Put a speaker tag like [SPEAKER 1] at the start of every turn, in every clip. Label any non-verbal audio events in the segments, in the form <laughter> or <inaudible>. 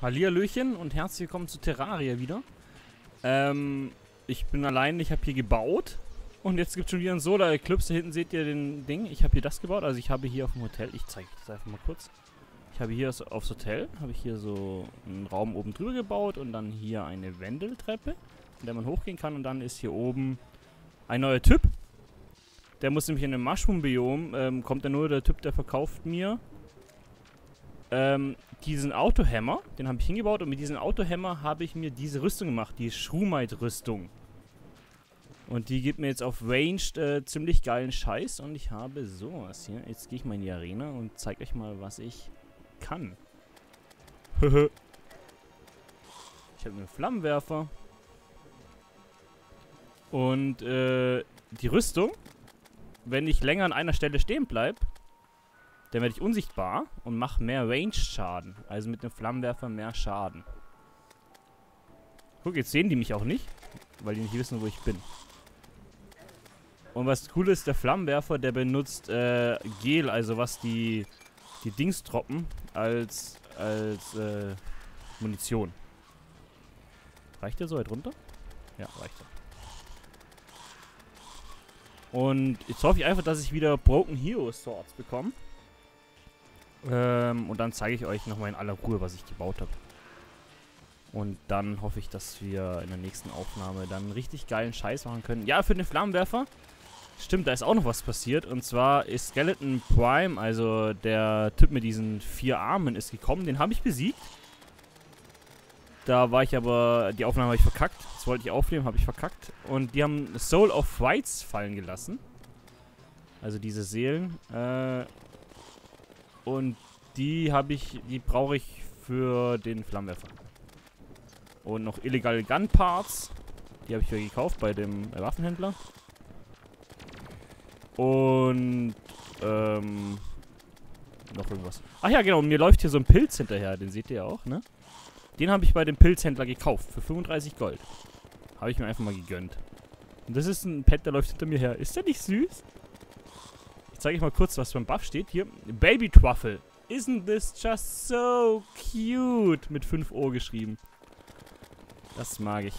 [SPEAKER 1] Hallihallöchen und herzlich willkommen zu Terraria wieder. Ähm, ich bin allein, ich habe hier gebaut. Und jetzt gibt es schon wieder einen Solar Eclipse. Da hinten seht ihr den Ding. Ich habe hier das gebaut. Also ich habe hier auf dem Hotel, ich zeige das einfach mal kurz. Ich habe hier aufs Hotel, habe ich hier so einen Raum oben drüber gebaut und dann hier eine Wendeltreppe, in der man hochgehen kann. Und dann ist hier oben ein neuer Typ. Der muss nämlich in einem Mushroom-Biom, ähm, kommt da nur der Typ, der verkauft mir ähm, diesen Autohammer, den habe ich hingebaut und mit diesem Autohammer habe ich mir diese Rüstung gemacht, die Shrumite-Rüstung. Und die gibt mir jetzt auf Ranged äh, ziemlich geilen Scheiß und ich habe sowas hier. Jetzt gehe ich mal in die Arena und zeige euch mal, was ich kann. ich habe einen Flammenwerfer. Und äh, die Rüstung, wenn ich länger an einer Stelle stehen bleibe, dann werde ich unsichtbar und mache mehr Range-Schaden. Also mit dem Flammenwerfer mehr Schaden. Guck, jetzt sehen die mich auch nicht, weil die nicht wissen, wo ich bin. Und was cool ist, der Flammenwerfer, der benutzt äh, Gel, also was die, die Dings droppen, als, als äh, Munition. Reicht der so weit runter? Ja, reicht er. Und jetzt hoffe ich einfach, dass ich wieder Broken Hero Swords bekomme. Ähm, und dann zeige ich euch nochmal in aller Ruhe, was ich gebaut habe. Und dann hoffe ich, dass wir in der nächsten Aufnahme dann richtig geilen Scheiß machen können. Ja, für den Flammenwerfer. Stimmt, da ist auch noch was passiert. Und zwar ist Skeleton Prime, also der Typ mit diesen vier Armen, ist gekommen. Den habe ich besiegt. Da war ich aber, die Aufnahme habe ich verkackt. Das wollte ich aufnehmen, habe ich verkackt. Und die haben Soul of Rights fallen gelassen. Also diese Seelen. Äh, und die habe ich, die brauche ich für den Flammenwerfer. Und noch illegale Gunparts. Die habe ich ja gekauft bei dem Waffenhändler. Und, ähm, noch irgendwas. Ach ja, genau, mir läuft hier so ein Pilz hinterher. Den seht ihr ja auch, ne? Den habe ich bei dem Pilzhändler gekauft. Für 35 Gold. Habe ich mir einfach mal gegönnt. Und das ist ein Pet, der läuft hinter mir her. Ist der nicht süß? Ich zeige euch mal kurz, was beim Buff steht. Hier, Baby Truffle. Isn't this just so cute? Mit 5 O geschrieben. Das mag ich.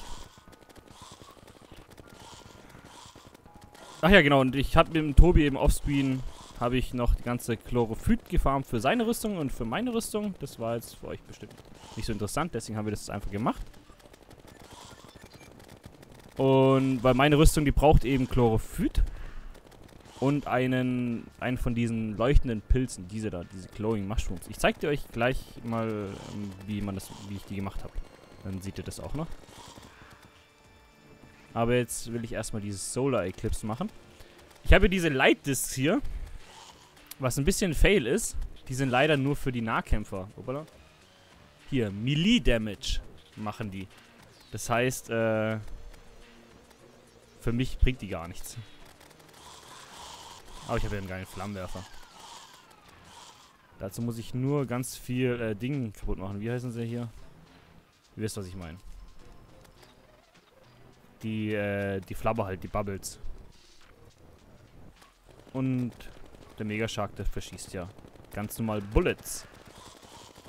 [SPEAKER 1] Ach ja, genau. Und ich habe mit dem Tobi eben offscreen habe ich noch die ganze Chlorophyt gefarmt für seine Rüstung und für meine Rüstung. Das war jetzt für euch bestimmt nicht so interessant. Deswegen haben wir das einfach gemacht. Und weil meine Rüstung, die braucht eben Chlorophyt und einen, einen von diesen leuchtenden Pilzen, diese da, diese Glowing Mushrooms. Ich zeige dir euch gleich mal, ähm, wie man das, wie ich die gemacht habe. Dann seht ihr das auch noch. Aber jetzt will ich erstmal dieses Solar Eclipse machen. Ich habe diese Light Discs hier, was ein bisschen Fail ist. Die sind leider nur für die Nahkämpfer. Opala. Hier, Melee Damage machen die. Das heißt, äh, für mich bringt die gar nichts. Aber ich habe ja einen geilen Flammenwerfer. Dazu muss ich nur ganz viel äh, Ding kaputt machen. Wie heißen sie hier? Ihr wisst, was ich meine. Die, äh, die Flabber halt, die Bubbles. Und der Megashark, der verschießt ja ganz normal Bullets.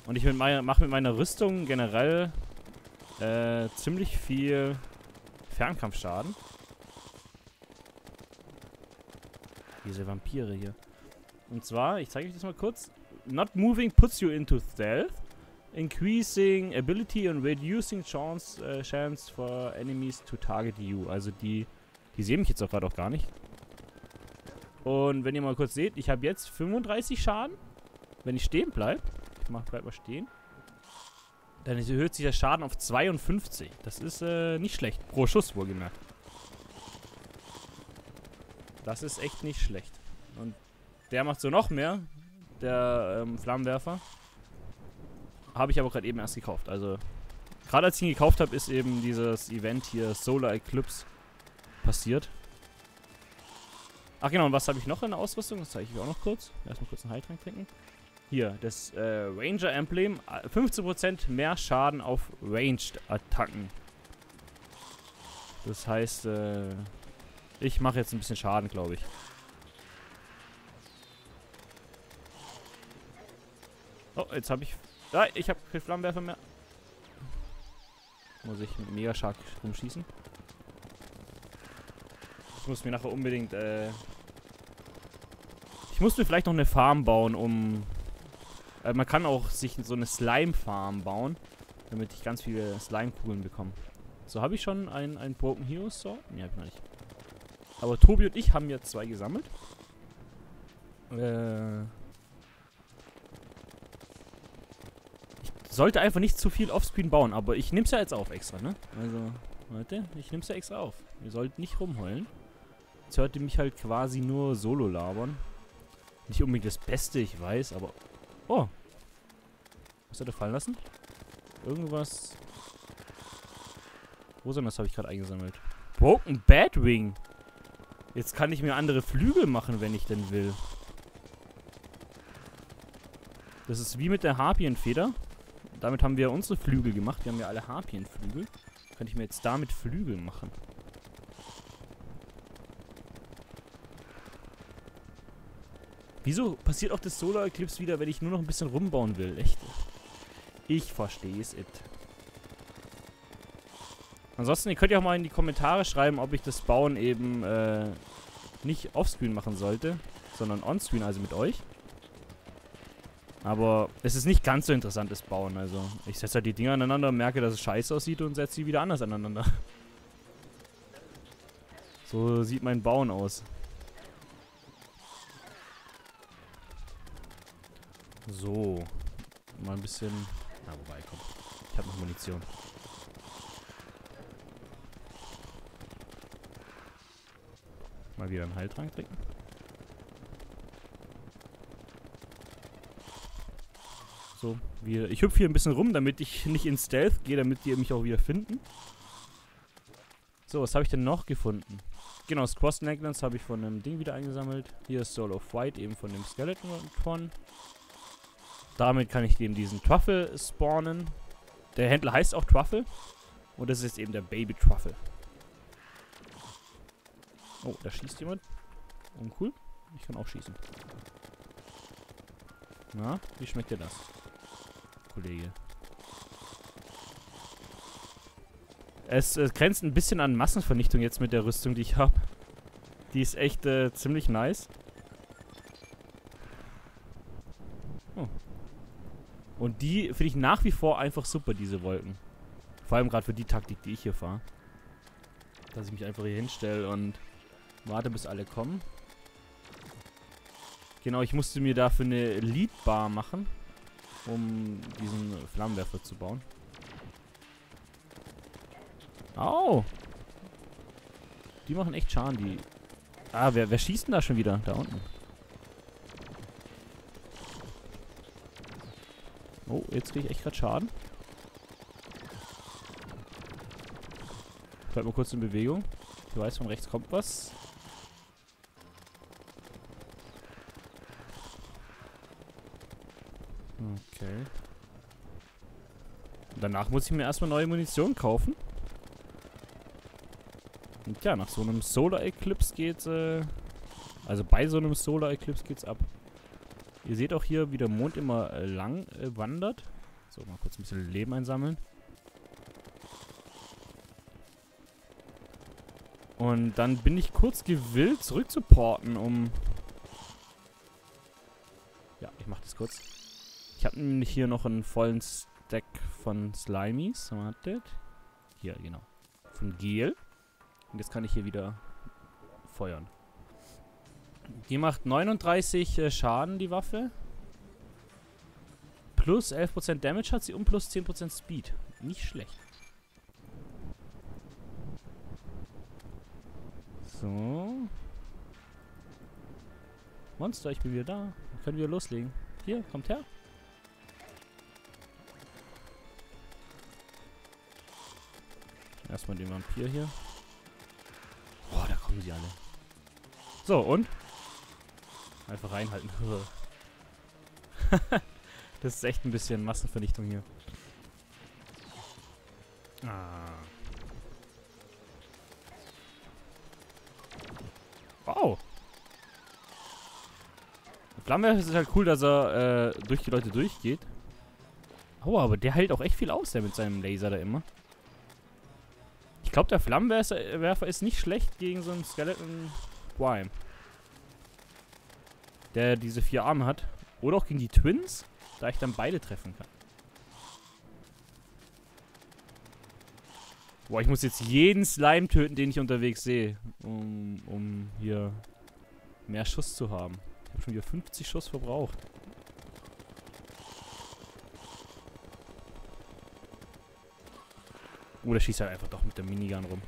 [SPEAKER 1] Und ich mache mit meiner Rüstung generell äh, ziemlich viel Fernkampfschaden. Diese Vampire hier. Und zwar, ich zeige euch das mal kurz. Not moving puts you into stealth. Increasing ability and reducing chance, uh, chance for enemies to target you. Also die, die sehen mich jetzt auch gerade auch gar nicht. Und wenn ihr mal kurz seht, ich habe jetzt 35 Schaden. Wenn ich stehen bleibe. Ich mach, bleib mal stehen. Dann erhöht sich der Schaden auf 52. Das ist äh, nicht schlecht. Pro Schuss wohlgemerkt. Das ist echt nicht schlecht. Und der macht so noch mehr, der ähm, Flammenwerfer. Habe ich aber gerade eben erst gekauft. Also, gerade als ich ihn gekauft habe, ist eben dieses Event hier, Solar Eclipse, passiert. Ach genau, und was habe ich noch in der Ausrüstung? Das zeige ich euch auch noch kurz. Erstmal kurz einen Heiltrank trinken. Hier, das äh, Ranger Emblem. 15% mehr Schaden auf Ranged-Attacken. Das heißt, äh, ich mache jetzt ein bisschen Schaden, glaube ich. Oh, jetzt habe ich... Ah, ich habe keinen Flammenwerfer mehr. Muss ich mit Megashark rumschießen. Ich muss mir nachher unbedingt, äh... Ich muss mir vielleicht noch eine Farm bauen, um... Äh, man kann auch sich so eine Slime-Farm bauen, damit ich ganz viele Slime-Kugeln bekomme. So, habe ich schon ein, ein Broken Heroes Sword? Ne, hab ich noch nicht. Aber Tobi und ich haben jetzt zwei gesammelt. Äh... Ich sollte einfach nicht zu viel offscreen bauen, aber ich nehme es ja jetzt auf extra, ne? Also, Leute, ich nehme es ja extra auf. Ihr sollt nicht rumheulen. Jetzt hört ihr mich halt quasi nur solo labern. Nicht unbedingt das Beste, ich weiß, aber... Oh! Was hat er fallen lassen? Irgendwas... Wo sind das habe ich gerade eingesammelt? Broken Batwing! Jetzt kann ich mir andere Flügel machen, wenn ich denn will. Das ist wie mit der Harpienfeder. Damit haben wir unsere Flügel gemacht. Wir haben ja alle Harpienflügel. Kann ich mir jetzt damit Flügel machen. Wieso passiert auch das Solar Eclipse wieder, wenn ich nur noch ein bisschen rumbauen will? Echt? Ich verstehe es. Ansonsten, ihr könnt ja auch mal in die Kommentare schreiben, ob ich das Bauen eben äh, nicht offscreen machen sollte, sondern onscreen, also mit euch. Aber es ist nicht ganz so interessantes Bauen. Also ich setze halt die Dinger aneinander, merke, dass es scheiße aussieht und setze sie wieder anders aneinander. <laughs> So sieht mein Bauen aus. So. Mal ein bisschen... Na, wobei, komm. Ich habe noch Munition. Mal wieder einen Heiltrank trinken. So, wir, ich hüpfe hier ein bisschen rum, damit ich nicht in Stealth gehe, damit die mich auch wieder finden. So, was habe ich denn noch gefunden? Genau, Squash Magnets habe ich von einem Ding wieder eingesammelt. Hier ist Soul of White, eben von dem Skeleton Damit kann ich dem diesen Truffle spawnen. Der Händler heißt auch Truffle. Und das ist eben der Baby Truffle. Oh, da schießt jemand. Uncool. Ich kann auch schießen. Na, wie schmeckt dir das? Kollege. Es, es grenzt ein bisschen an Massenvernichtung jetzt mit der Rüstung, die ich habe. Die ist echt äh, ziemlich nice. Oh. Und die finde ich nach wie vor einfach super, diese Wolken. Vor allem gerade für die Taktik, die ich hier fahre. Dass ich mich einfach hier hinstelle und warte, bis alle kommen. Genau, ich musste mir dafür eine Lead-Bar machen um diesen Flammenwerfer zu bauen. Au! Die machen echt Schaden, die... Ah, wer, wer schießt denn da schon wieder? Da unten. Oh, jetzt kriege ich echt gerade Schaden. Bleib mal kurz in Bewegung. Ich weiß, von rechts kommt was. Okay. Danach muss ich mir erstmal neue Munition kaufen. Und ja, nach so einem Solar Eclipse geht's, äh, also bei so einem Solar Eclipse geht's ab. Ihr seht auch hier, wie der Mond immer äh, lang äh, wandert. So, mal kurz ein bisschen Leben einsammeln. Und dann bin ich kurz gewillt, zurückzuporten, um... Ja, ich mach das kurz. Ich habe nämlich hier noch einen vollen Stack von Slimies. Wartet. Hier, genau. Von Gel. Und jetzt kann ich hier wieder feuern. Die macht 39 äh, Schaden, die Waffe. Plus 11% Damage hat sie und plus 10% Speed. Nicht schlecht. So. Monster, ich bin wieder da. Können wir loslegen. Hier, kommt her. Erstmal den Vampir hier. Boah, da kommen sie alle. So, und? Einfach reinhalten. <laughs> das ist echt ein bisschen Massenvernichtung hier. Ah. Wow. Flammenwerfer ist halt cool, dass er äh, durch die Leute durchgeht. Oh, aber der hält auch echt viel aus, der mit seinem Laser da immer. Ich glaube, der Flammenwerfer ist nicht schlecht gegen so einen Skeleton Prime. Der diese vier Arme hat. Oder auch gegen die Twins, da ich dann beide treffen kann. Boah, ich muss jetzt jeden Slime töten, den ich unterwegs sehe. Um, um hier mehr Schuss zu haben. Ich habe schon wieder 50 Schuss verbraucht. Oh, der schießt halt einfach doch mit der Minigun rum.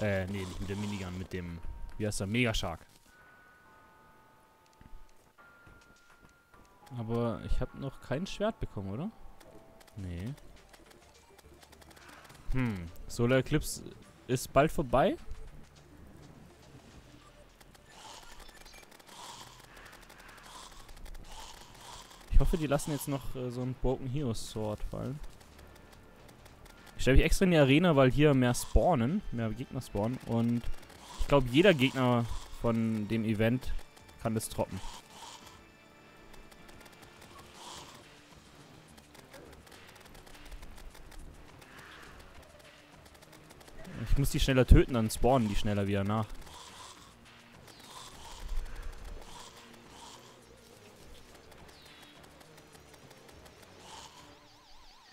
[SPEAKER 1] Äh, nee, nicht mit der Minigun, mit dem, wie heißt der, Mega Shark. Aber ich habe noch kein Schwert bekommen, oder? Nee. Hm, Solar Eclipse ist bald vorbei. Ich hoffe, die lassen jetzt noch äh, so ein Broken Hero Sword fallen. Ich stelle mich extra in die Arena, weil hier mehr spawnen, mehr Gegner spawnen. Und ich glaube, jeder Gegner von dem Event kann das droppen. Ich muss die schneller töten, dann spawnen die schneller wieder nach.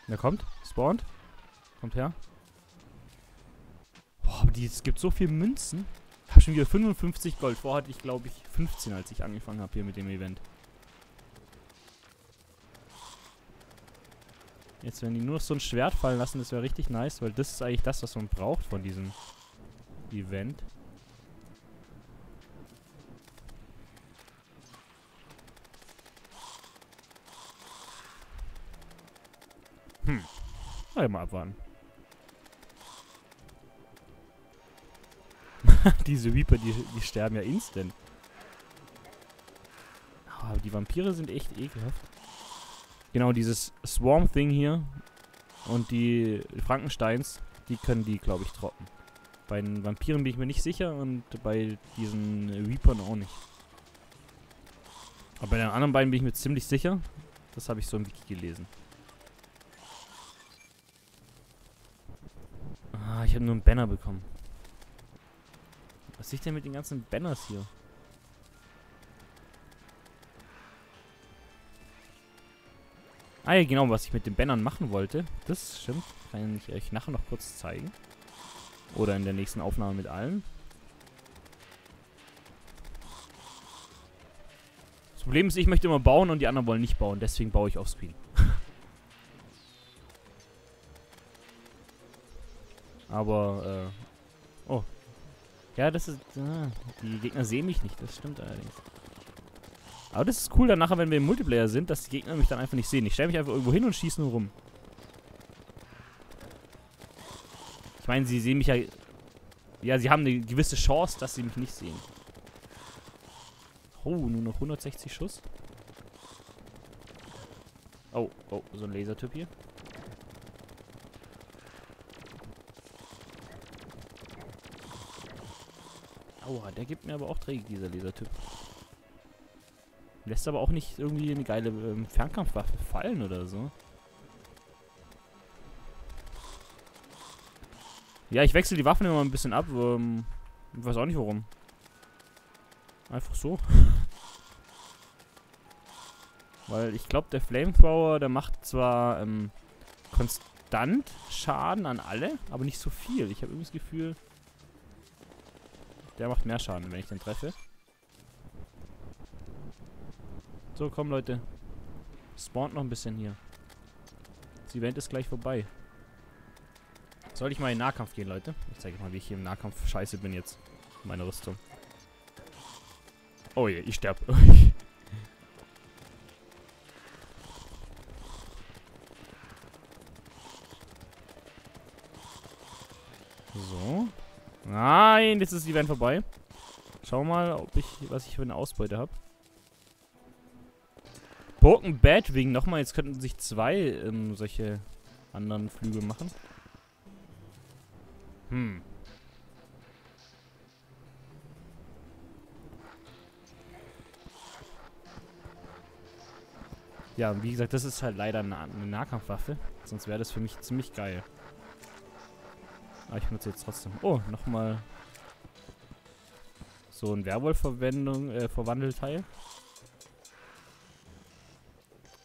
[SPEAKER 1] Wer kommt? Spawnt? Kommt her. Boah, aber die, es gibt so viel Münzen. Ich habe schon wieder 55 Gold. Vorher hatte ich, glaube ich, 15, als ich angefangen habe hier mit dem Event. Jetzt, wenn die nur so ein Schwert fallen lassen, das wäre richtig nice, weil das ist eigentlich das, was man braucht von diesem Event. Hm. Mal abwarten. <laughs> Diese Reaper, die, die sterben ja instant. Aber die Vampire sind echt ekelhaft. Genau, dieses Swarm-Thing hier und die Frankensteins, die können die, glaube ich, trocken. Bei den Vampiren bin ich mir nicht sicher und bei diesen Reapern auch nicht. Aber bei den anderen beiden bin ich mir ziemlich sicher. Das habe ich so im Wiki gelesen. Ah, ich habe nur einen Banner bekommen. Was ich denn mit den ganzen Banners hier? Ah ja, genau, was ich mit den Bannern machen wollte. Das stimmt. Kann ich euch nachher noch kurz zeigen. Oder in der nächsten Aufnahme mit allen. Das Problem ist, ich möchte immer bauen und die anderen wollen nicht bauen. Deswegen baue ich offscreen. <laughs> Aber, äh... Oh. Ja, das ist... Ah, die Gegner sehen mich nicht. Das stimmt allerdings. Aber das ist cool dann nachher, wenn wir im Multiplayer sind, dass die Gegner mich dann einfach nicht sehen. Ich stelle mich einfach irgendwo hin und schieße nur rum. Ich meine, sie sehen mich ja... Ja, sie haben eine gewisse Chance, dass sie mich nicht sehen. Oh, nur noch 160 Schuss. Oh, oh, so ein Lasertyp hier. Aua, der gibt mir aber auch Träge, dieser Lasertyp. Lässt aber auch nicht irgendwie eine geile ähm, Fernkampfwaffe fallen oder so. Ja, ich wechsle die Waffen immer ein bisschen ab. Ähm, ich weiß auch nicht warum. Einfach so. <laughs> Weil ich glaube, der Flamethrower, der macht zwar ähm, konstant Schaden an alle, aber nicht so viel. Ich habe irgendwie das Gefühl, der macht mehr Schaden, wenn ich den treffe. So, komm Leute. Spawnt noch ein bisschen hier. Das Event ist gleich vorbei. Soll ich mal in den Nahkampf gehen, Leute? Ich zeige mal, wie ich hier im Nahkampf scheiße bin jetzt. Meine Rüstung. Oh je, ich sterb. <laughs> so. Nein, jetzt ist das Event vorbei. Schau mal, ob ich, was ich für eine Ausbeute habe. Broken Batwing nochmal. Jetzt könnten sich zwei ähm, solche anderen Flügel machen. Hm. Ja, wie gesagt, das ist halt leider eine, eine Nahkampfwaffe. Sonst wäre das für mich ziemlich geil. Aber ich benutze jetzt trotzdem. Oh, nochmal so ein Werwolf-Verwendung, äh, Verwandelteil.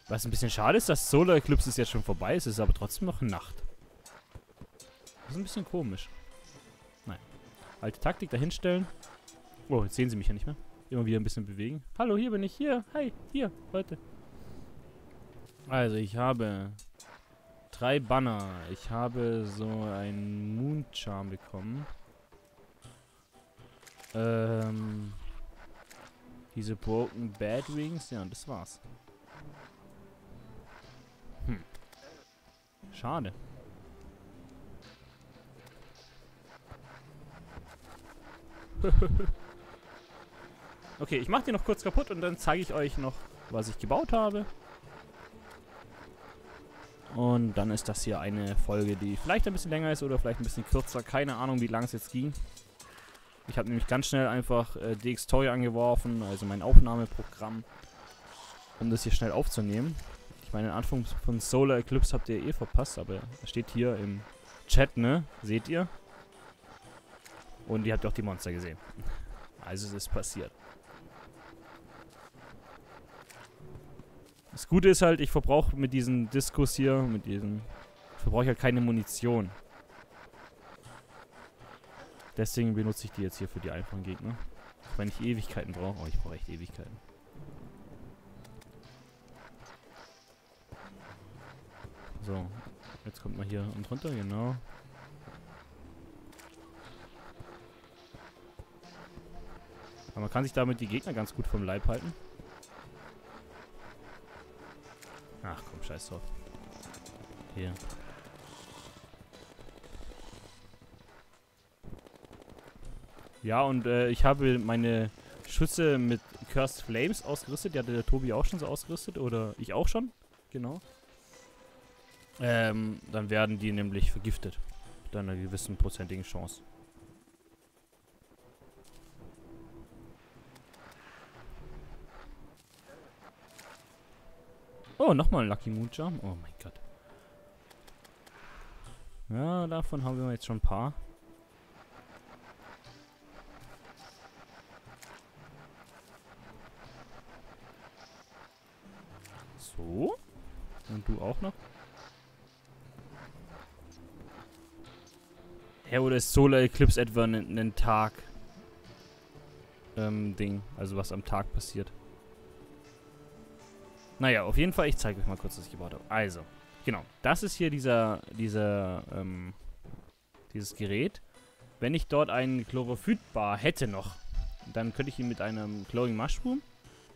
[SPEAKER 1] Was ein bisschen schade ist, das Solar Eclipse ist jetzt schon vorbei, es ist aber trotzdem noch Nacht. Das ist ein bisschen komisch. Nein. Alte Taktik dahinstellen. Oh, jetzt sehen sie mich ja nicht mehr. Immer wieder ein bisschen bewegen. Hallo, hier bin ich. Hier. Hi. Hier. Leute. Also, ich habe drei Banner. Ich habe so einen Moon Charm bekommen. Ähm, diese Broken Bad Wings. Ja, und das war's. Hm. Schade. <laughs> okay, ich mach die noch kurz kaputt und dann zeige ich euch noch, was ich gebaut habe. Und dann ist das hier eine Folge, die vielleicht ein bisschen länger ist oder vielleicht ein bisschen kürzer. Keine Ahnung, wie lang es jetzt ging. Ich habe nämlich ganz schnell einfach äh, DxToy angeworfen, also mein Aufnahmeprogramm, um das hier schnell aufzunehmen. Ich meine, den Anfang von Solar Eclipse habt ihr eh verpasst, aber er steht hier im Chat, ne? Seht ihr? Und ihr habt auch die Monster gesehen. Also es ist passiert. Das Gute ist halt, ich verbrauche mit diesen Diskus hier, mit diesen, verbrauche ich halt keine Munition. Deswegen benutze ich die jetzt hier für die einfachen Gegner. Wenn ich Ewigkeiten brauche. Oh, ich brauche echt Ewigkeiten. So, jetzt kommt man hier und runter, genau. Aber man kann sich damit die Gegner ganz gut vom Leib halten. Ach komm, scheiß drauf. Hier. Ja, und äh, ich habe meine Schüsse mit Cursed Flames ausgerüstet. Die hatte der Tobi auch schon so ausgerüstet. Oder ich auch schon. Genau. Ähm, dann werden die nämlich vergiftet. Mit einer gewissen prozentigen Chance. Oh, nochmal ein Lucky Moon Charm. Oh mein Gott. Ja, davon haben wir jetzt schon ein paar. So. Und du auch noch? Ja, oder ist Solar Eclipse etwa ein, Tag ähm, Ding? Also was am Tag passiert. Naja, auf jeden Fall, ich zeige euch mal kurz, was ich gebaut habe. Also, genau. Das ist hier dieser, dieser, ähm, dieses Gerät. Wenn ich dort einen Chlorophytbar hätte noch, dann könnte ich ihn mit einem Glowing Mushroom,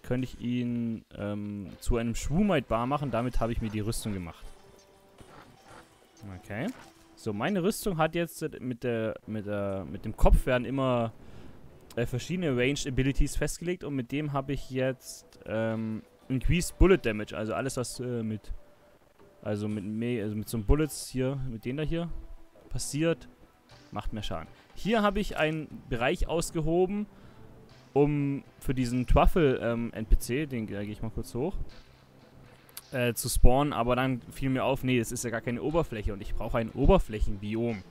[SPEAKER 1] könnte ich ihn ähm, zu einem Schwumite Bar machen. Damit habe ich mir die Rüstung gemacht. Okay. So, meine Rüstung hat jetzt mit der, mit der, mit dem Kopf werden immer äh, verschiedene Ranged Abilities festgelegt und mit dem habe ich jetzt, ähm, Increased Bullet Damage, also alles was äh, mit also mit also mit so einem Bullets hier, mit denen da hier passiert, macht mehr Schaden. Hier habe ich einen Bereich ausgehoben, um für diesen Truffle ähm, NPC, den gehe ich mal kurz hoch, äh, zu spawnen, aber dann fiel mir auf, nee, das ist ja gar keine Oberfläche und ich brauche ein Oberflächenbiom.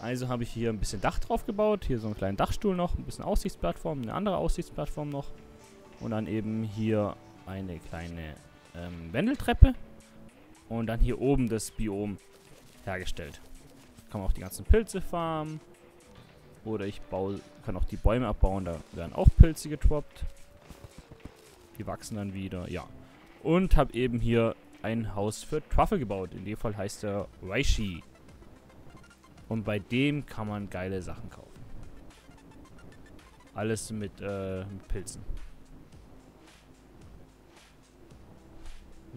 [SPEAKER 1] Also habe ich hier ein bisschen Dach drauf gebaut, hier so einen kleinen Dachstuhl noch, ein bisschen Aussichtsplattform, eine andere Aussichtsplattform noch und dann eben hier eine kleine ähm, Wendeltreppe und dann hier oben das Biom hergestellt. Kann man auch die ganzen Pilze farmen. Oder ich baue, kann auch die Bäume abbauen, da werden auch Pilze getroppt. Die wachsen dann wieder, ja. Und habe eben hier ein Haus für Truffle gebaut. In dem Fall heißt er Reishi. Und bei dem kann man geile Sachen kaufen. Alles mit, äh, mit Pilzen.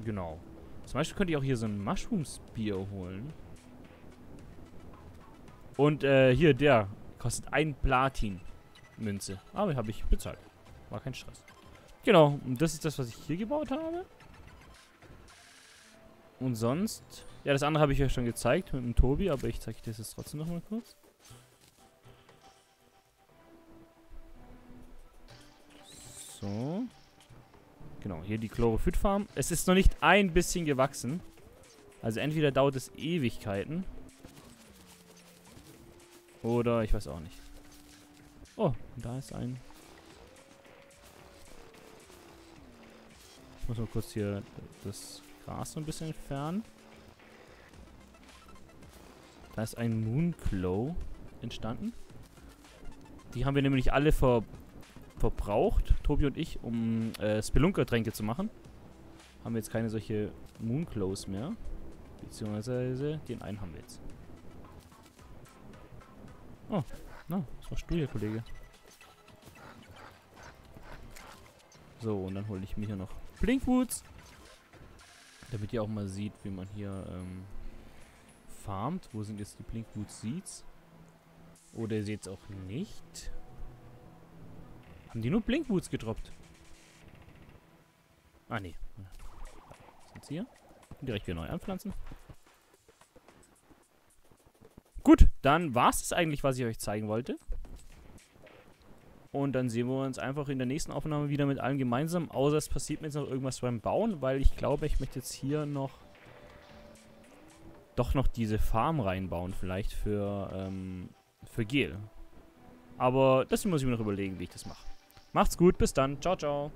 [SPEAKER 1] Genau. Zum Beispiel könnte ich auch hier so ein Mushroom Spear holen. Und äh, hier, der kostet ein Platin-Münze. Aber habe ich bezahlt. War kein Stress. Genau, und das ist das, was ich hier gebaut habe. Und sonst... Ja, das andere habe ich ja schon gezeigt mit dem Tobi, aber ich zeige das jetzt trotzdem nochmal kurz. So. Genau, hier die Chlorophyt-Farm. Es ist noch nicht ein bisschen gewachsen. Also entweder dauert es Ewigkeiten. Oder ich weiß auch nicht. Oh, da ist ein... Ich muss mal kurz hier das Gras so ein bisschen entfernen. Da ist ein Moonclow entstanden. Die haben wir nämlich alle ver verbraucht, Tobi und ich, um äh, Spelunker-Tränke zu machen. Haben wir jetzt keine solche Moonclows mehr. Beziehungsweise den einen haben wir jetzt. Oh, na, was machst du hier, Kollege? So, und dann hole ich mir hier noch Blinkwoods. Damit ihr auch mal sieht, wie man hier ähm, farmt. Wo sind jetzt die Blinkwood Seeds? Oder ihr seht es auch nicht. Haben die nur Blinkwoods gedroppt? Ah, nee. Sind sie hier? Direkt wieder neu anpflanzen. Gut, dann war es eigentlich, was ich euch zeigen wollte. Und dann sehen wir uns einfach in der nächsten Aufnahme wieder mit allen gemeinsam. Außer es passiert mir jetzt noch irgendwas beim Bauen, weil ich glaube, ich möchte jetzt hier noch doch noch diese Farm reinbauen, vielleicht für, ähm, für Gel. Aber das muss ich mir noch überlegen, wie ich das mache. Macht's gut, bis dann. Ciao, ciao.